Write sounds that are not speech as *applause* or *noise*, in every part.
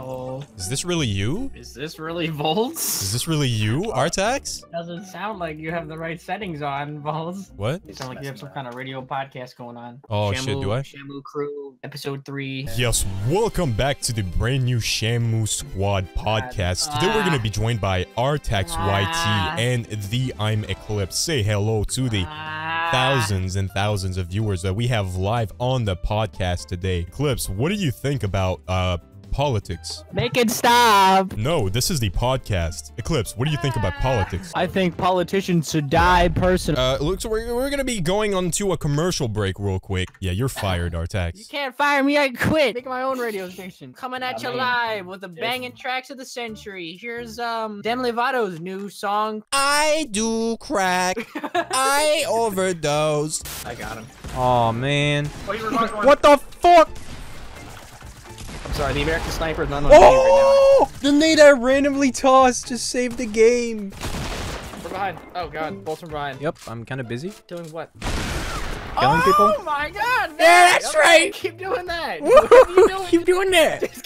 Ow. Is this really you? Is this really Voltz? Is this really you, Artax? Doesn't sound like you have the right settings on, Voltz. What? You sound like you have some kind of radio podcast going on. Oh, shit, do I? Shamu Crew, episode three. Yes, welcome back to the brand new Shamu Squad podcast. Today we're gonna be joined by Artax Ah. YT and the I'm Eclips. Say hello to the Ah. thousands and thousands of viewers that we have live on the podcast today. Eclips, what do you think about uh politics? Make it stop. No, this is the podcast. Eclips, what do you think about politics? I think politicians should die personally. Uh, look, so we're, we're gonna be going on to a commercial break real quick. Yeah, you're fired, Artax. You can't fire me, I quit. Make my own radio station. Coming at I you mean, live with the if- banging tracks of the century. Here's um Demi Lovato's new song. I do crack. *laughs* I overdosed. I got him. Oh man. What you were talking about? What the fuck? I'm sorry, the American Sniper is not on the game right Oh! The nade I randomly tossed just saved the game. now. We're behind. Oh god, bolts from behind. Yep, I'm kind of busy. Doing what? Killing people? Oh my god! Yeah, that's okay, right. Keep doing that. What are you doing? Keep doing that. *laughs*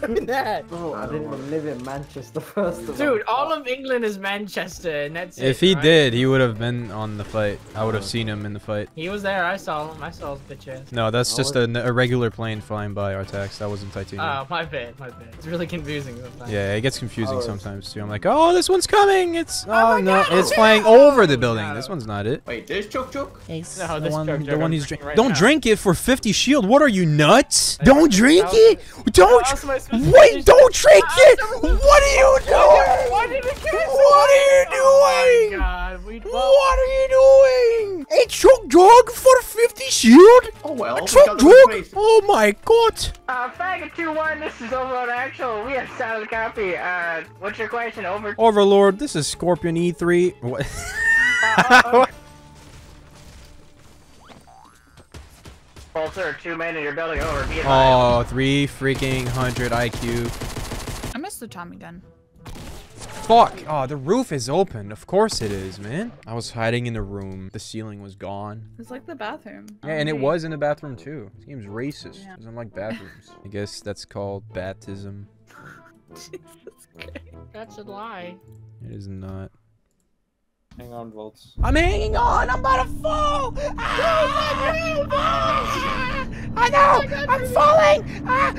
Just keep doing that. Bro, I didn't even live in Manchester first of Dude, all of England is Manchester, and that's If it, he right? did, he would have been on the fight. I would have seen him in the fight. He was there. I saw him. I saw his bitch ass. No, that's Oh, just a, a regular plane flying by Artax. That wasn't titanium. Oh, my bad, my bad. It's really confusing sometimes. yeah, it gets confusing Oh. sometimes too. I'm like, oh, this one's coming. It's oh, my oh, no, God, it's oh, flying no. over the building. No. This one's not it. Wait, there's Choke Choke? No, The this one, joke the one he's drinking drinking. right Don't now. drink it for 50 shield. What are you nuts? Don't drink it. Don't. That was my special Wait, don't drink Ah, it. What are you doing? *laughs* Why did it kill What are you Oh doing? my god, we What are you doing? A Chug Jug for 50 shield? Oh well. A we choke got dog? Oh my god. Uh, Faggot 2-1, this is Overlord Actual. We have solid copy. Uh, what's your question? Over. Overlord, this is Scorpion E3. What? Uh, *laughs* Bolter, two men in your building. Over. Be oh, advised. oh, three freaking hundred IQ. I missed the Tommy gun. Fuck. Oh, the roof is open. Of course it is, man. I was hiding in the room. The ceiling was gone. It's like the bathroom. Yeah, and it was in the bathroom too. This game's racist. Yeah. Doesn't like bathrooms. *laughs* I guess that's called baptism. *laughs* That's a lie. It is not. Hang on, Voltz. I'm hanging on. I'm about to fall. Ah! Ah! I know. I'm falling. Ah!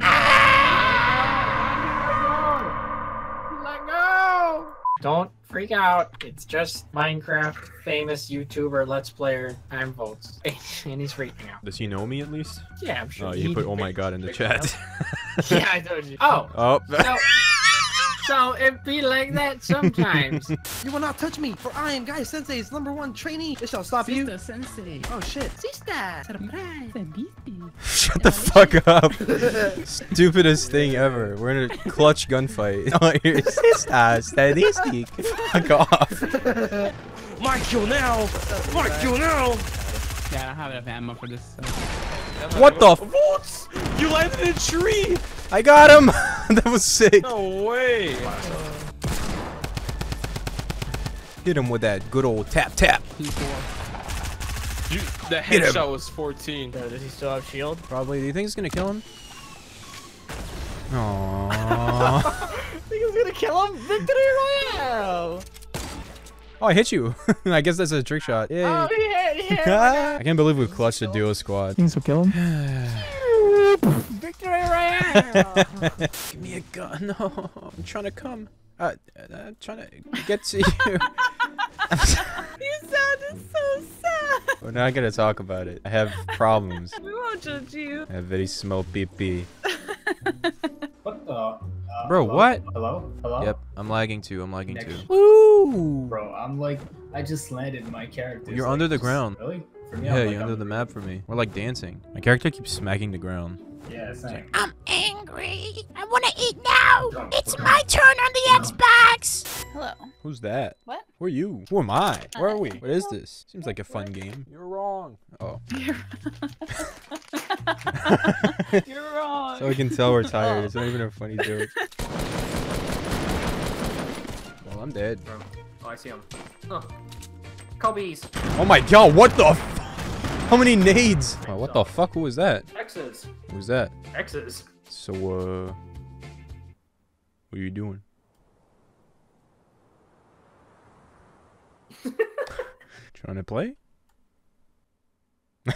Ah! Let go! Don't freak out. It's just Minecraft famous YouTuber Let's Player I'm Voltz. *laughs* and he's freaking out. Does he know me at least? Yeah, I'm sure. Oh, you he- put oh my god in the chat. *laughs* yeah, I told you. Oh, oh. *laughs* so, so it be like that sometimes. *laughs* You will not touch me, for I am Guy Sensei's number one trainee. It shall stop you. Sister Sensei. Oh shit. Sister. Surprise. Shut the fuck up. Stupidest thing ever. We're in a clutch gunfight. *laughs* Oh, your sister, statistic. Fuck off. My kill now. My kill now. Yeah, I don't have enough ammo for this. What the f- You landed in a tree! I got him. *laughs* that was sick. No way! Hit him with that good old tap tap. You, the Get him. headshot was 14. So does he still have shield? Probably. Do you think it's gonna kill him? Aww. *laughs* think he's gonna kill him? Victory Royale! oh, I hit you. *laughs* I guess that's a trick shot. Yay. Oh, he hit, he hit. I can't believe we clutched a duo squad. Things will kill him. *sighs* Victory Royale! *laughs* Give me a gun. *laughs* No, I'm trying to come. Uh, uh, I'm trying to get to *laughs* you. You sounded so sad. We're not gonna talk about it. I have problems. We won't judge you. I have very small pee pee. What the? Uh, Bro, hello? what? Hello? Hello? Yep, I'm lagging too. I'm lagging too. Next. Woo! Bro, I'm like, I just landed my character. You're under the ground. Really? For me, Yeah, I'm like, you're under I'm- the map for me. We're like dancing. My character keeps smacking the ground. Yeah, same. I'm angry. I want to eat now. It's my turn on the Xbox. Hello. Who's that? What? Who are you? Who am I? Uh, Where are we? What is this? Seems like a fun game. You're wrong. Oh. *laughs* *laughs* You're wrong. So we can tell we're tired. It's not oh. even a funny joke. *laughs* Well, I'm dead. Oh, I see him. Oh. Kobe's. Oh my god, what the f- How many nades? Oh, what the fuck? Who was that? X's. Who's that? X's. So, uh, what are you doing? *laughs* Trying to play?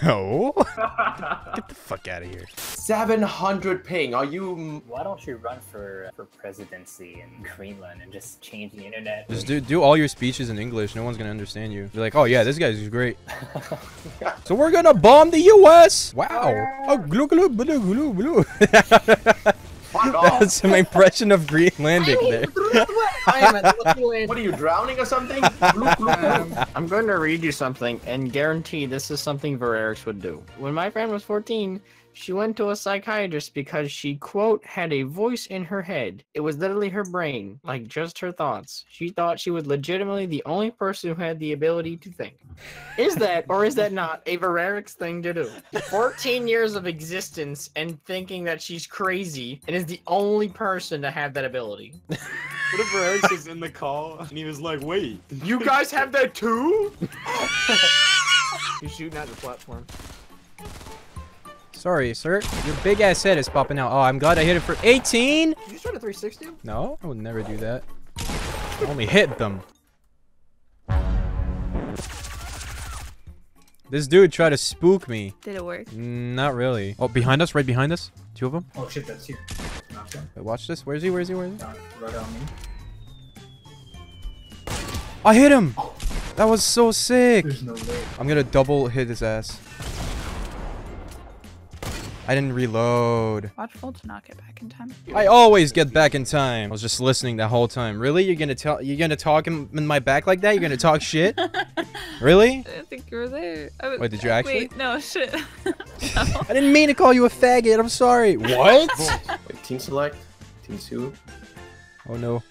No. *laughs* Get the fuck out of here. 700 ping. Are you? Why don't you run for for presidency in Greenland and just change the internet? Just do do all your speeches in English. No one's gonna understand you. Be like, oh yeah, this guy's great. *laughs* so we're gonna bomb the U.S. Wow. Oh, glue, glue, glue, glue, glue. *laughs* *laughs* That's my impression of Greenlandic there. *laughs* What are you drowning or something? *laughs* Um, I'm going to read you something and guarantee this is something Vererix would do. When my friend was 14, she went to a psychiatrist because she, quote, had a voice in her head. It was literally her brain, like just her thoughts. She thought she was legitimately the only person who had the ability to think. Is that, or is that not, a Vererix thing to do? 14 years of existence and thinking that she's crazy and is the only person to have that ability. What if Vererix was in the call and he was like, wait, You guys have that too? *laughs* He's shooting at the platform. Sorry, sir. Your big ass head is popping out. Oh, I'm glad I hit it for 18. You just tried a 360? No, I would never do that. Only hit them. This dude tried to spook me. Did it work? Mm, Not really. Oh, behind us, right behind us. Two of them. Oh shit, that's you. Knocked him. Wait, watch this. Where is he? Where is he? Where is he? Right on me. I hit him. That was so sick. No way. I'm gonna double hit his ass. I didn't reload. Watch Full to not get back in time. I always get back in time. I was just listening the whole time. Really? You're gonna tell? You're gonna talk in, in my back like that? You're gonna talk shit? *laughs* Really? I think you were there. I was, Wait, did you actually? Wait, no, shit. *laughs* I didn't mean to call you a faggot. I'm sorry. *laughs* What? Wait, team select. Team two. Oh no.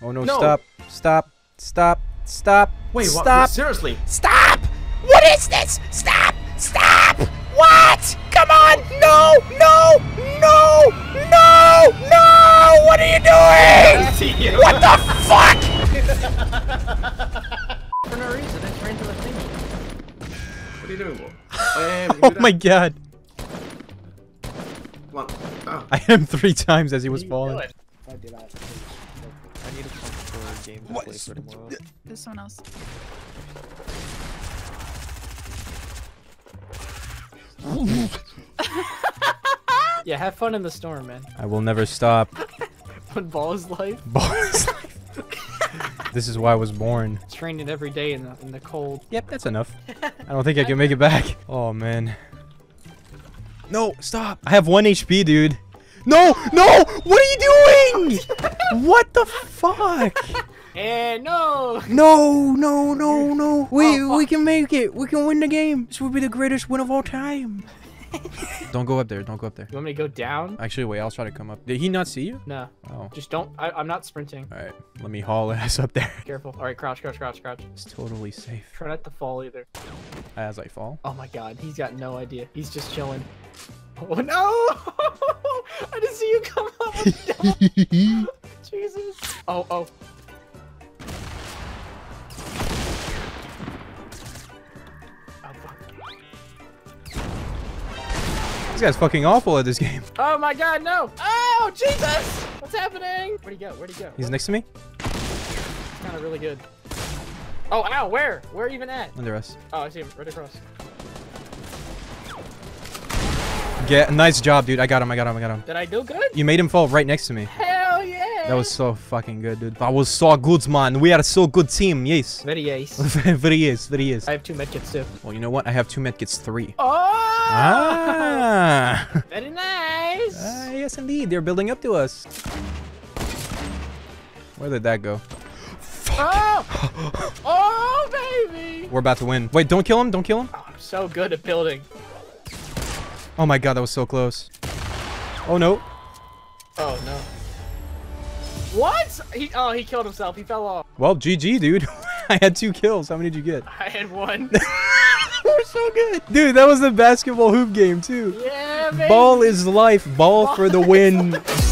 Oh no, No. stop. Stop. Stop. Stop. Wait, what? Seriously? Stop! What is this? Stop! Stop! What? Come on! No! No! No! No! No! What are you doing? *laughs* What the fuck? For no reason, I just ran to the thing. What are you doing? *laughs* Oh my god. Come on. I hit him three times as he was falling. I did not. I need a phone for a game to What? play for tomorrow. There's someone else. Yeah, have fun in the storm, man. I will never stop. *laughs* When ball is life, *laughs* Boys. this is why I was born. trained it every day in the in the cold. Yep, that's enough. I don't think I can make it back. Oh man. No, stop. I have one HP, dude. No, no! What are you doing? what the fuck? And *laughs* eh, no! No, no, no, no. We oh, we oh. can make it. We can win the game. This will be the greatest win of all time. *laughs* don't go up there. Don't go up there. You want me to go down? Actually, wait. I'll try to come up. Did he not see you? No. Oh. Just don't. I, I'm not sprinting. All right. Let me haul *laughs* ass up there. Careful. All right, crouch, crouch, crouch, crouch. It's totally safe. Try not to fall either. As I fall. Oh my god, he's got no idea. He's just chilling. *laughs* Oh no! I didn't see you come up. Jesus. Oh. Oh, This guy's fucking awful at this game. *laughs* Oh my god, no! Oh, Jesus! What's happening? Where'd he go? Where'd he go? He's next to me. kind of really good. Oh, ow, where? Where even at? Under us. Oh, I see him right across. Get nice job, dude. I got him. I got him. I got him. Did I do good? You made him fall right next to me. That was so fucking good, dude. That was so good, man. We are a so good team. Yes. very ace. *laughs* very yes. Very yes. I have two medkits too. Well, you know what? I have two medkits. Three. Oh! Ah. *laughs* Very nice. ah. Yes, indeed. They're building up to us. Where did that go? Oh! *gasps* oh, baby! We're about to win. Wait, don't kill him. Don't kill him. Oh, I'm so good at building. Oh my god, that was so close. Oh no. Oh no. What? He oh he killed himself. He fell off. Well, GG, dude. *laughs* I had two kills. How many did you get? I had one. *laughs* We're so good. Dude, that was the basketball hoop game, too. yeah, baby. Ball is life. Ball for the win. *laughs*